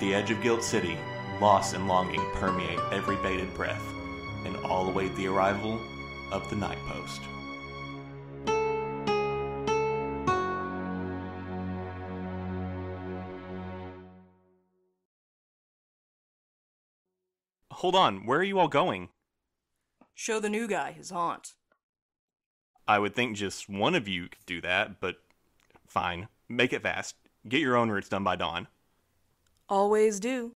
the edge of Guilt City, loss and longing permeate every bated breath, and all await the arrival of the night post. Hold on, where are you all going? Show the new guy his haunt. I would think just one of you could do that, but fine. Make it fast. Get your own routes done by dawn. Always do.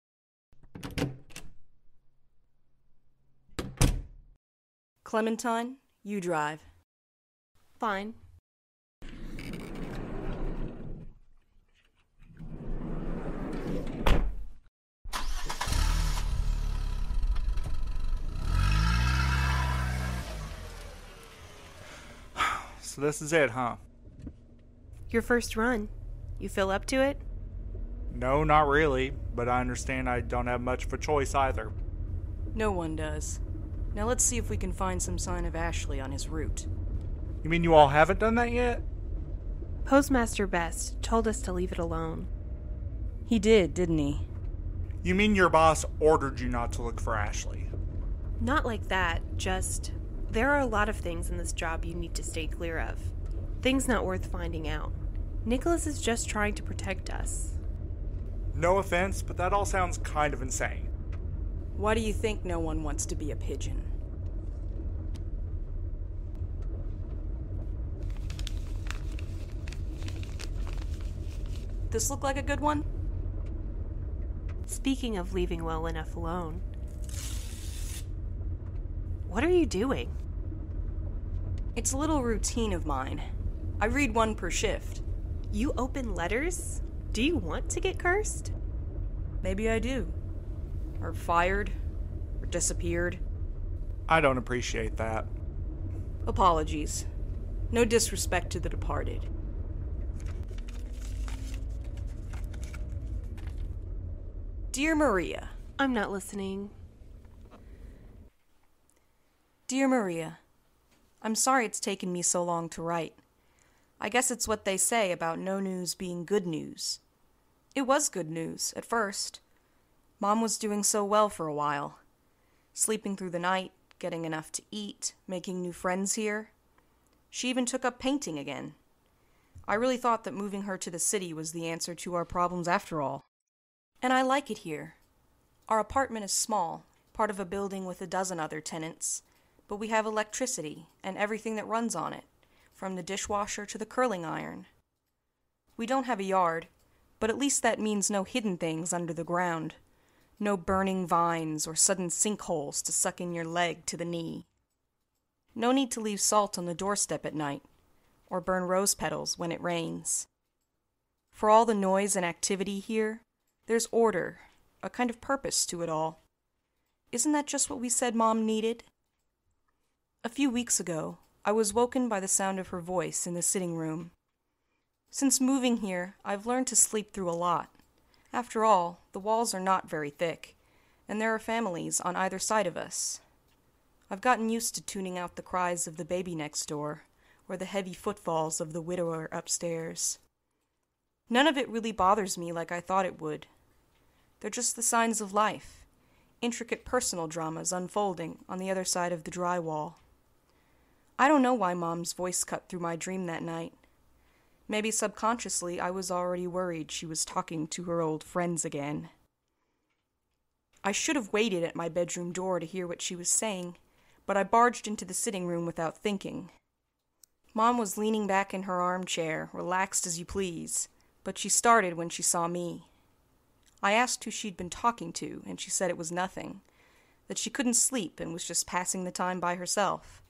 Clementine, you drive. Fine. So this is it, huh? Your first run. You feel up to it? No, not really, but I understand I don't have much of a choice either. No one does. Now let's see if we can find some sign of Ashley on his route. You mean you all haven't done that yet? Postmaster Best told us to leave it alone. He did, didn't he? You mean your boss ordered you not to look for Ashley? Not like that, just there are a lot of things in this job you need to stay clear of. Things not worth finding out. Nicholas is just trying to protect us. No offense, but that all sounds kind of insane. Why do you think no one wants to be a pigeon? This look like a good one? Speaking of leaving well enough alone, what are you doing? It's a little routine of mine. I read one per shift. You open letters? Do you want to get cursed? Maybe I do. Or fired. Or disappeared. I don't appreciate that. Apologies. No disrespect to the departed. Dear Maria. I'm not listening. Dear Maria, I'm sorry it's taken me so long to write. I guess it's what they say about no news being good news. It was good news, at first. Mom was doing so well for a while. Sleeping through the night, getting enough to eat, making new friends here. She even took up painting again. I really thought that moving her to the city was the answer to our problems after all. And I like it here. Our apartment is small, part of a building with a dozen other tenants, but we have electricity and everything that runs on it, from the dishwasher to the curling iron. We don't have a yard, but at least that means no hidden things under the ground, no burning vines or sudden sinkholes to suck in your leg to the knee. No need to leave salt on the doorstep at night, or burn rose petals when it rains. For all the noise and activity here, there's order, a kind of purpose to it all. Isn't that just what we said Mom needed? A few weeks ago, I was woken by the sound of her voice in the sitting room. Since moving here, I've learned to sleep through a lot. After all, the walls are not very thick, and there are families on either side of us. I've gotten used to tuning out the cries of the baby next door, or the heavy footfalls of the widower upstairs. None of it really bothers me like I thought it would. They're just the signs of life, intricate personal dramas unfolding on the other side of the drywall. I don't know why Mom's voice cut through my dream that night. Maybe subconsciously I was already worried she was talking to her old friends again. I should have waited at my bedroom door to hear what she was saying, but I barged into the sitting room without thinking. Mom was leaning back in her armchair, relaxed as you please, but she started when she saw me. I asked who she'd been talking to, and she said it was nothing, that she couldn't sleep and was just passing the time by herself.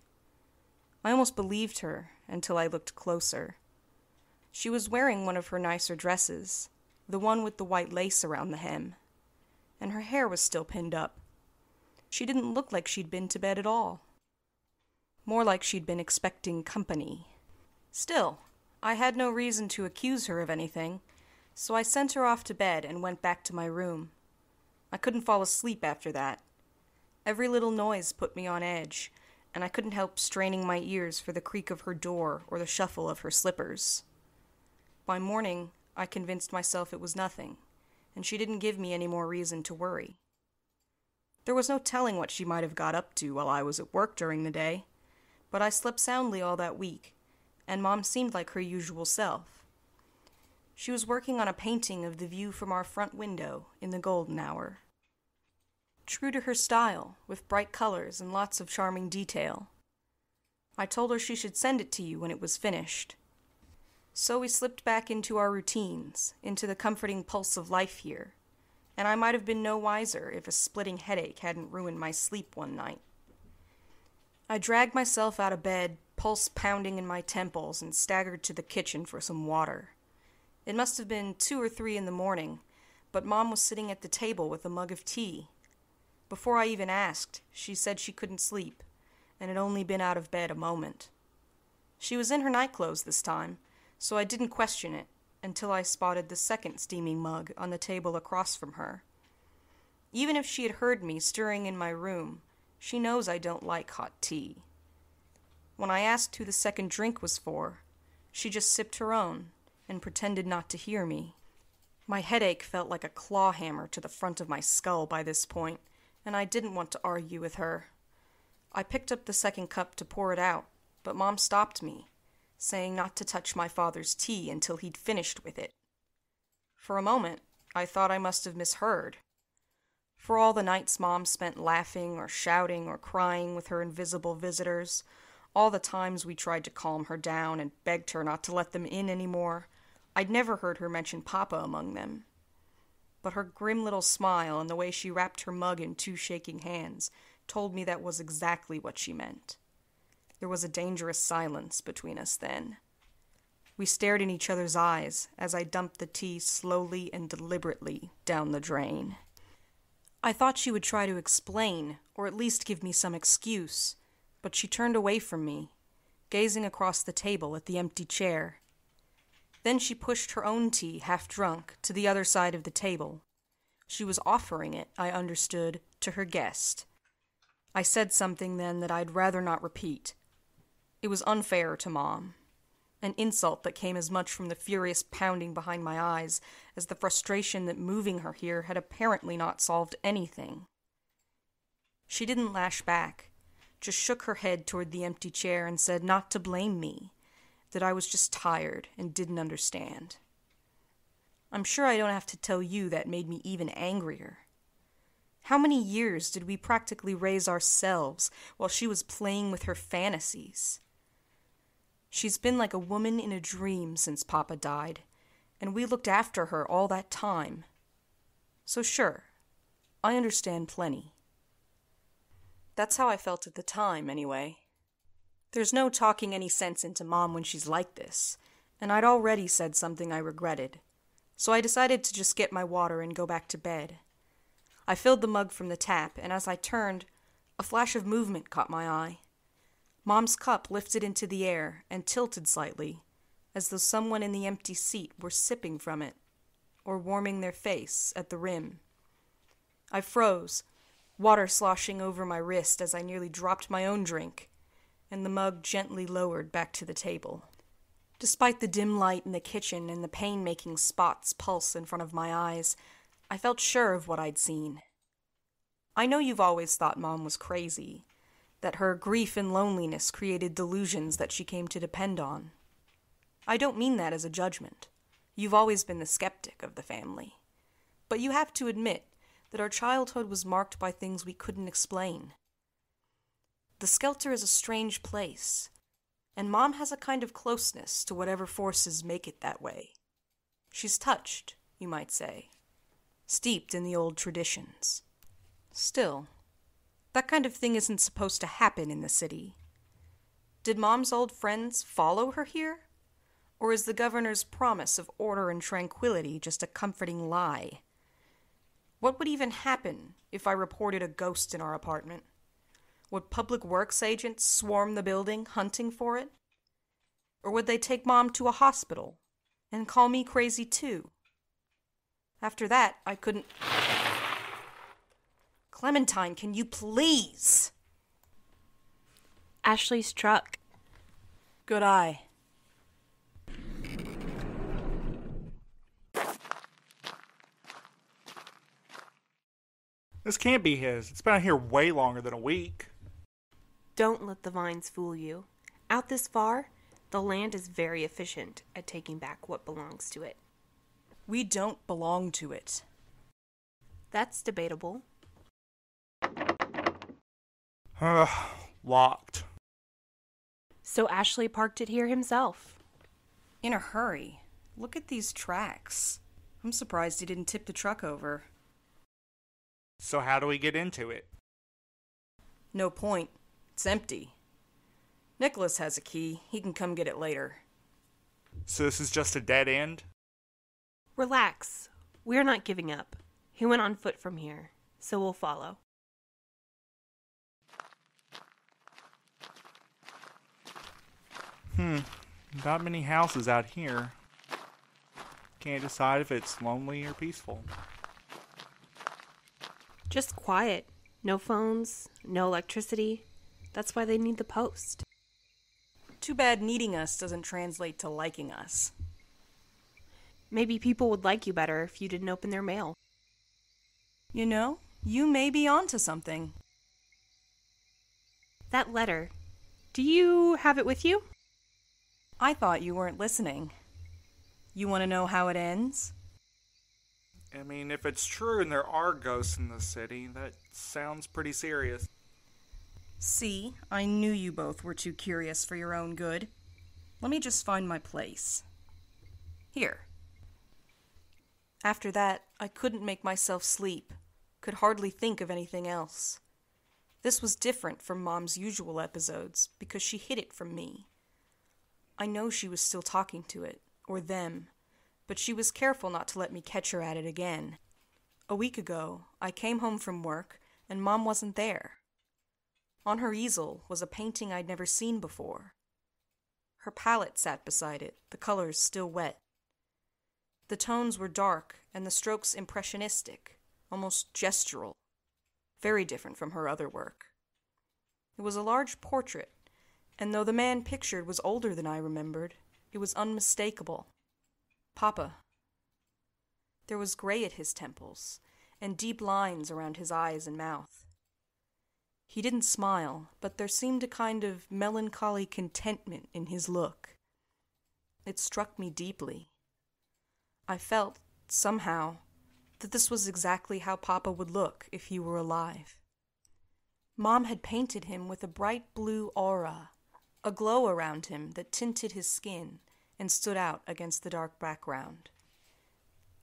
I almost believed her until I looked closer. She was wearing one of her nicer dresses, the one with the white lace around the hem, and her hair was still pinned up. She didn't look like she'd been to bed at all. More like she'd been expecting company. Still, I had no reason to accuse her of anything, so I sent her off to bed and went back to my room. I couldn't fall asleep after that. Every little noise put me on edge, and I couldn't help straining my ears for the creak of her door or the shuffle of her slippers. By morning, I convinced myself it was nothing, and she didn't give me any more reason to worry. There was no telling what she might have got up to while I was at work during the day, but I slept soundly all that week, and Mom seemed like her usual self. She was working on a painting of the view from our front window in the golden hour. True to her style, with bright colors and lots of charming detail. I told her she should send it to you when it was finished. So we slipped back into our routines, into the comforting pulse of life here, and I might have been no wiser if a splitting headache hadn't ruined my sleep one night. I dragged myself out of bed, pulse pounding in my temples, and staggered to the kitchen for some water. It must have been two or three in the morning, but Mom was sitting at the table with a mug of tea. Before I even asked, she said she couldn't sleep, and had only been out of bed a moment. She was in her nightclothes this time, so I didn't question it until I spotted the second steaming mug on the table across from her. Even if she had heard me stirring in my room, she knows I don't like hot tea. When I asked who the second drink was for, she just sipped her own and pretended not to hear me. My headache felt like a claw hammer to the front of my skull by this point, and I didn't want to argue with her. I picked up the second cup to pour it out, but Mom stopped me, saying not to touch my father's tea until he'd finished with it. For a moment, I thought I must have misheard. For all the nights Mom spent laughing or shouting or crying with her invisible visitors, all the times we tried to calm her down and begged her not to let them in any more, I'd never heard her mention Papa among them. But her grim little smile and the way she wrapped her mug in two shaking hands told me that was exactly what she meant. There was a dangerous silence between us then. We stared in each other's eyes as I dumped the tea slowly and deliberately down the drain. I thought she would try to explain, or at least give me some excuse, but she turned away from me, gazing across the table at the empty chair. Then she pushed her own tea, half drunk, to the other side of the table. She was offering it, I understood, to her guest. I said something then that I'd rather not repeat. It was unfair to Mom. An insult that came as much from the furious pounding behind my eyes as the frustration that moving her here had apparently not solved anything. She didn't lash back, just shook her head toward the empty chair and said not to blame me, that I was just tired and didn't understand. I'm sure I don't have to tell you that made me even angrier. How many years did we practically raise ourselves while she was playing with her fantasies? She's been like a woman in a dream since Papa died, and we looked after her all that time. So, sure, I understand plenty. That's how I felt at the time, anyway. There's no talking any sense into Mom when she's like this, and I'd already said something I regretted, so I decided to just get my water and go back to bed. I filled the mug from the tap, and as I turned, a flash of movement caught my eye. Mom's cup lifted into the air and tilted slightly, as though someone in the empty seat were sipping from it, or warming their face at the rim. I froze, water sloshing over my wrist as I nearly dropped my own drink, and the mug gently lowered back to the table. Despite the dim light in the kitchen and the pain making spots pulse in front of my eyes, I felt sure of what I'd seen. I know you've always thought Mom was crazy, that her grief and loneliness created delusions that she came to depend on. I don't mean that as a judgment. You've always been the skeptic of the family. But you have to admit that our childhood was marked by things we couldn't explain. The Skelter is a strange place, and Mom has a kind of closeness to whatever forces make it that way. She's touched, you might say steeped in the old traditions. Still, that kind of thing isn't supposed to happen in the city. Did Mom's old friends follow her here? Or is the governor's promise of order and tranquility just a comforting lie? What would even happen if I reported a ghost in our apartment? Would public works agents swarm the building hunting for it? Or would they take Mom to a hospital and call me crazy too? After that, I couldn't. Clementine, can you please? Ashley's truck. Good eye. This can't be his. It's been out here way longer than a week. Don't let the vines fool you. Out this far, the land is very efficient at taking back what belongs to it. We don't belong to it. That's debatable. Ugh, locked. So Ashley parked it here himself. In a hurry. Look at these tracks. I'm surprised he didn't tip the truck over. So how do we get into it? No point. It's empty. Nicholas has a key. He can come get it later. So this is just a dead end? Relax. We're not giving up. He went on foot from here, so we'll follow. Hmm, not many houses out here. Can't decide if it's lonely or peaceful. Just quiet. No phones, no electricity. That's why they need the post. Too bad needing us doesn't translate to liking us. Maybe people would like you better if you didn't open their mail. You know, you may be onto something. That letter. Do you have it with you? I thought you weren't listening. You want to know how it ends? I mean, if it's true and there are ghosts in the city, that sounds pretty serious. See, I knew you both were too curious for your own good. Let me just find my place. Here. After that, I couldn't make myself sleep, could hardly think of anything else. This was different from Mom's usual episodes because she hid it from me. I know she was still talking to it, or them, but she was careful not to let me catch her at it again. A week ago, I came home from work and Mom wasn't there. On her easel was a painting I'd never seen before. Her palette sat beside it, the colors still wet. The tones were dark and the strokes impressionistic, almost gestural, very different from her other work. It was a large portrait, and though the man pictured was older than I remembered, it was unmistakable. Papa. There was gray at his temples, and deep lines around his eyes and mouth. He didn't smile, but there seemed a kind of melancholy contentment in his look. It struck me deeply. I felt, somehow, that this was exactly how Papa would look if he were alive. Mom had painted him with a bright blue aura, a glow around him that tinted his skin and stood out against the dark background.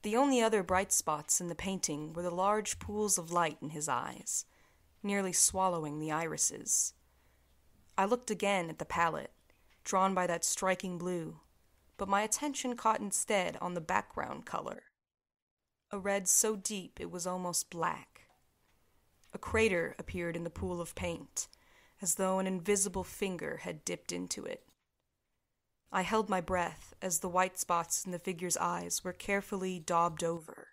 The only other bright spots in the painting were the large pools of light in his eyes, nearly swallowing the irises. I looked again at the palette, drawn by that striking blue, but my attention caught instead on the background color a red so deep it was almost black. A crater appeared in the pool of paint, as though an invisible finger had dipped into it. I held my breath as the white spots in the figure's eyes were carefully daubed over,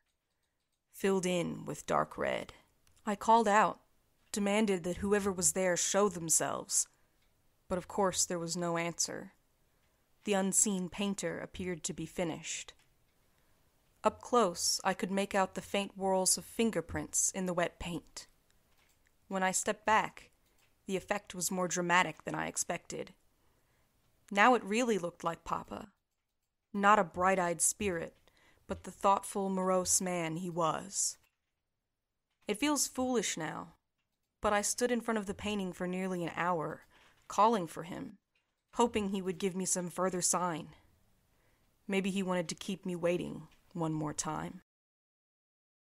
filled in with dark red. I called out, demanded that whoever was there show themselves, but of course there was no answer. The unseen painter appeared to be finished. Up close, I could make out the faint whorls of fingerprints in the wet paint. When I stepped back, the effect was more dramatic than I expected. Now it really looked like Papa. Not a bright eyed spirit, but the thoughtful, morose man he was. It feels foolish now, but I stood in front of the painting for nearly an hour, calling for him, hoping he would give me some further sign. Maybe he wanted to keep me waiting one more time.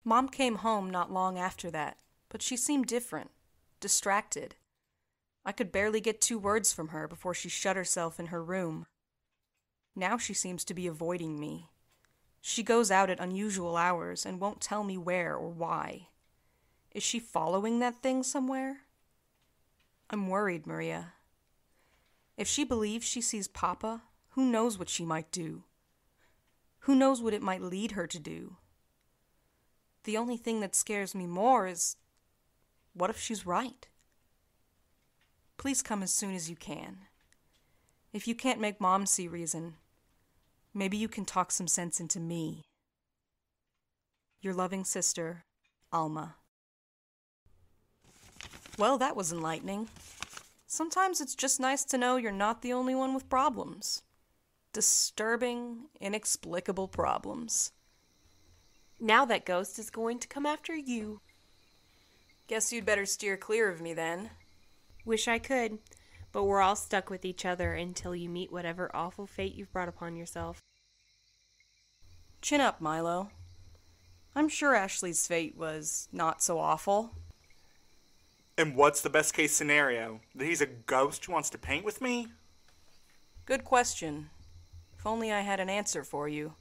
Mom came home not long after that, but she seemed different, distracted. I could barely get two words from her before she shut herself in her room. Now she seems to be avoiding me. She goes out at unusual hours and won't tell me where or why. Is she following that thing somewhere? I'm worried, Maria. If she believes she sees Papa, who knows what she might do? Who knows what it might lead her to do? The only thing that scares me more is what if she's right? Please come as soon as you can. If you can't make Mom see reason, maybe you can talk some sense into me. Your loving sister, Alma. Well, that was enlightening. Sometimes it's just nice to know you're not the only one with problems. Disturbing, inexplicable problems. Now that ghost is going to come after you. Guess you'd better steer clear of me then. Wish I could, but we're all stuck with each other until you meet whatever awful fate you've brought upon yourself. Chin up, Milo. I'm sure Ashley's fate was not so awful. And what's the best case scenario? That he's a ghost who wants to paint with me? Good question. If only I had an answer for you.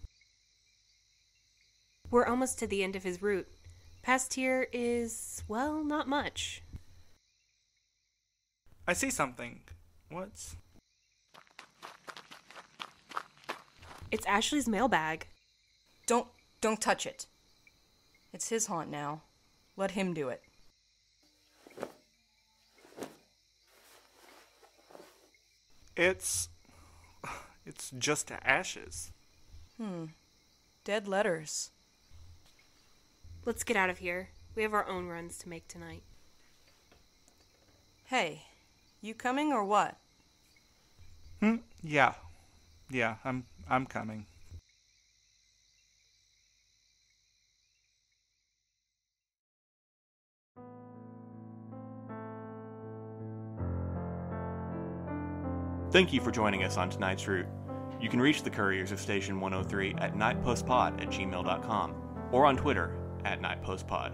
We're almost to the end of his route. Past here is, well, not much. I see something. What's. It's Ashley's mailbag. Don't don't touch it. It's his haunt now. Let him do it. It's. It's just ashes. Hmm. Dead letters. Let's get out of here. We have our own runs to make tonight. Hey, you coming or what? Hmm? Yeah. Yeah, I'm I'm coming. Thank you for joining us on tonight's route. You can reach the couriers of Station 103 at nightpostpod at gmail.com or on Twitter at nightpostpod.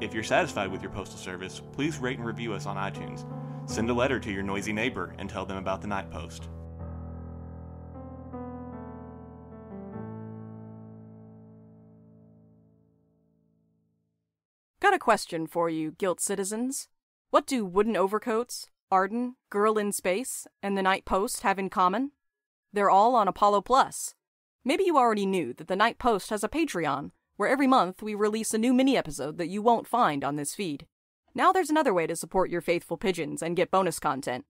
If you're satisfied with your postal service, please rate and review us on iTunes. Send a letter to your noisy neighbor and tell them about the Night Post. Got a question for you, guilt citizens. What do wooden overcoats, Arden, Girl in Space, and the Night Post have in common? They're all on Apollo Plus. Maybe you already knew that the Night Post has a Patreon, where every month we release a new mini episode that you won't find on this feed. Now there's another way to support your faithful pigeons and get bonus content.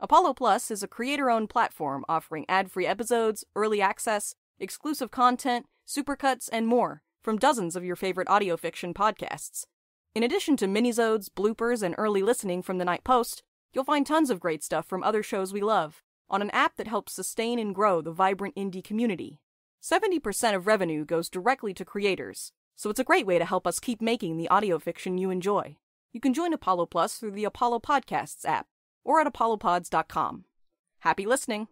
Apollo Plus is a creator owned platform offering ad free episodes, early access, exclusive content, supercuts, and more from dozens of your favorite audio fiction podcasts. In addition to minisodes, bloopers, and early listening from the Night Post, you'll find tons of great stuff from other shows we love on an app that helps sustain and grow the vibrant indie community. 70% of revenue goes directly to creators, so it's a great way to help us keep making the audio fiction you enjoy. You can join Apollo Plus through the Apollo Podcasts app or at apollopods.com. Happy listening!